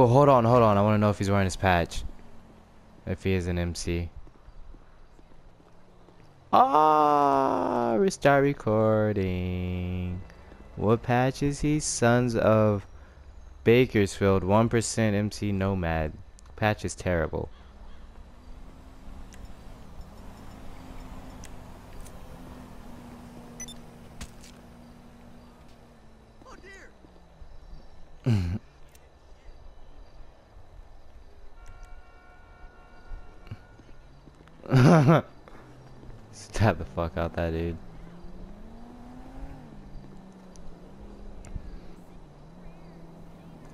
Oh, hold on, hold on. I want to know if he's wearing his patch. If he is an MC. Ah, restart recording. What patch is he? Sons of Bakersfield, 1% MC Nomad. Patch is terrible. Stab the fuck out that dude.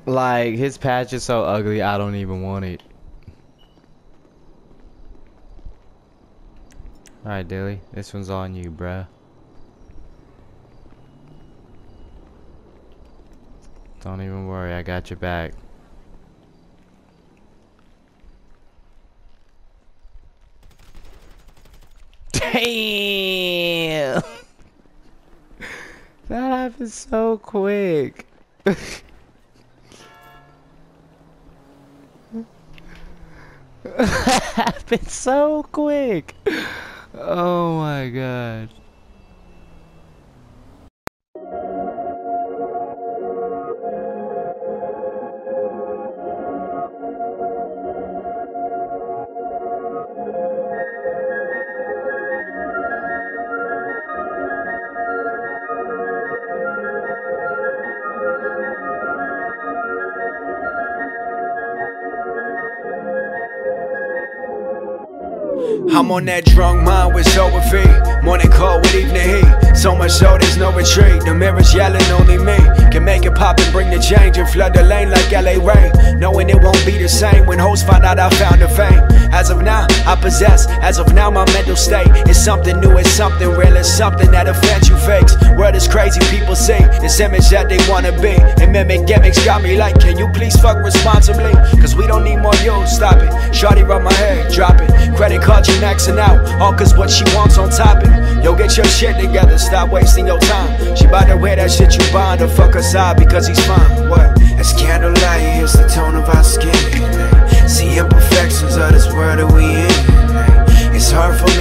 Like, his patch is so ugly, I don't even want it. Alright, Dilly. This one's on you, bruh. Don't even worry, I got your back. Damn! that happened so quick. that happened so quick. Oh my god. I'm on that drunk mind with sober feet. Morning cold with evening heat. So much so there's no retreat. The mirrors yelling, only me can make it pop and bring the change and flood the lane like LA rain. Knowing it won't be the same when hoes find out I found the fame. As of now, I possess. As of now, my mental state is something new. It's something real. It's something that offends you fakes. Is crazy. People see this image that they wanna be. And mimic gimmicks got me like, can you please fuck responsibly? Cause we don't need more you. Stop it. Shawty rub my hair, drop it. Credit card, you maxing out. All cause what she wants on top it. Yo, get your shit together. Stop wasting your time. She bout to wear that shit you buying to fuck aside because he's fine. What? As candlelight hits the tone of our skin. See imperfections of this world that we in. It's hard for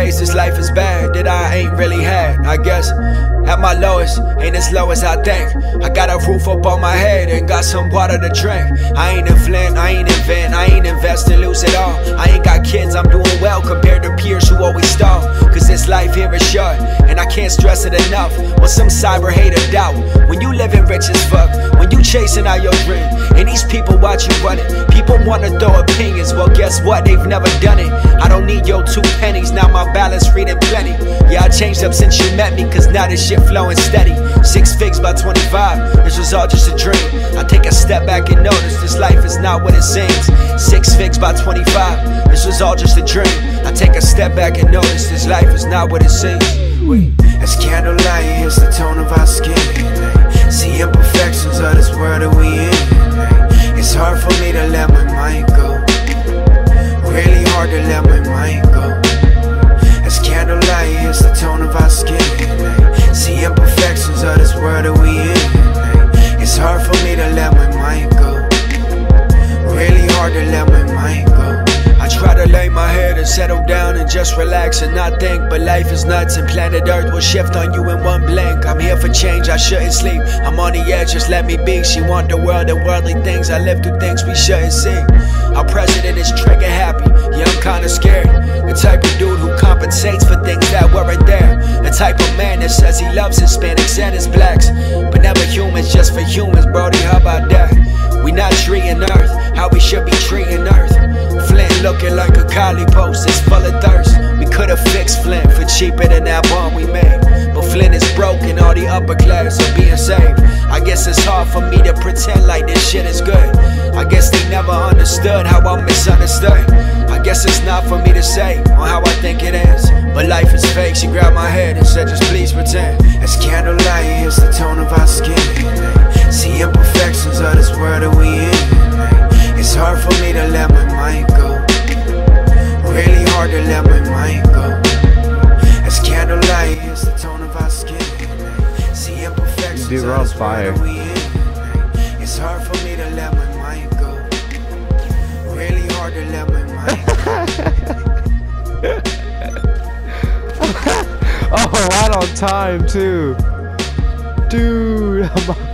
ways this life is bad that I ain't really had. I guess at my lowest, ain't as low as I think. I got a roof up on my head and got some water to drink. I ain't in Flint, I ain't in Vent, I ain't invest to lose it all. I ain't got kids, I'm doing well compared to peers who always stall. Cause this life here is short, I can't stress it enough. What some cyber hate hater doubt. When you living rich as fuck, when you chasing out your dream, and these people watch you run it. People wanna throw opinions, well, guess what? They've never done it. I don't need your two pennies, now my balance reading plenty. Yeah, I changed up since you met me, cause now this shit flowing steady. Six figs by 25, this was all just a dream. I take a step back and notice this life is not what it seems. Six figs by 25, this was all just a dream. I take a step back and notice this life is not what it seems. As candlelight hits the tone of our skin, see imperfections of this world that we in. It's hard for me to let my mind go. Really hard to let my mind go. As candlelight hits the tone of our skin, and not think. But life is nuts and planet Earth will shift on you in one blink. I'm here for change, I shouldn't sleep. I'm on the edge, just let me be. She want the world and worldly things. I live through things we shouldn't see. Our president is trigger happy. Yeah, I'm kinda scared. The type of dude who compensates for things that weren't there. The type of man that says he loves Hispanics and his blacks. Guess it's hard for me to pretend like this shit is good. I guess they never understood how I'm misunderstood. I guess it's not for me to say on how I think it is. But life is fake, she grabbed my head and said, just please pretend. As candlelight hits the tone of our skin. See imperfections of this world that we in. It's hard for me to let my mind go. Really hard to let my mind go. As candlelight hits the tone of our skin. See imperfections Dude, we're on this world fire. Oh, right on time too. Dude,